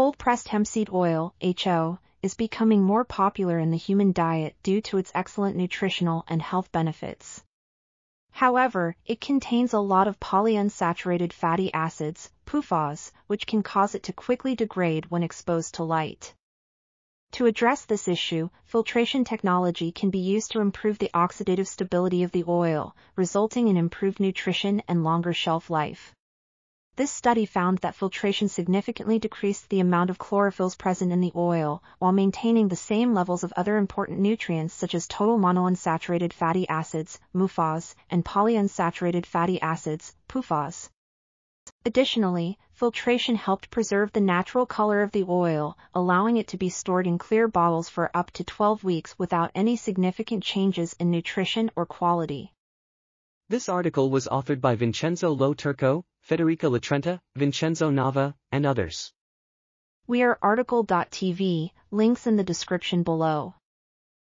Cold-pressed hempseed oil, HO, is becoming more popular in the human diet due to its excellent nutritional and health benefits. However, it contains a lot of polyunsaturated fatty acids, PUFAs, which can cause it to quickly degrade when exposed to light. To address this issue, filtration technology can be used to improve the oxidative stability of the oil, resulting in improved nutrition and longer shelf life. This study found that filtration significantly decreased the amount of chlorophylls present in the oil, while maintaining the same levels of other important nutrients such as total monounsaturated fatty acids, MUFAs, and polyunsaturated fatty acids, PUFAs. Additionally, filtration helped preserve the natural color of the oil, allowing it to be stored in clear bottles for up to 12 weeks without any significant changes in nutrition or quality. This article was authored by Vincenzo Lo Turco, Federica Litrenta, Vincenzo Nava, and others. We are RTCL.TV, links in the description below.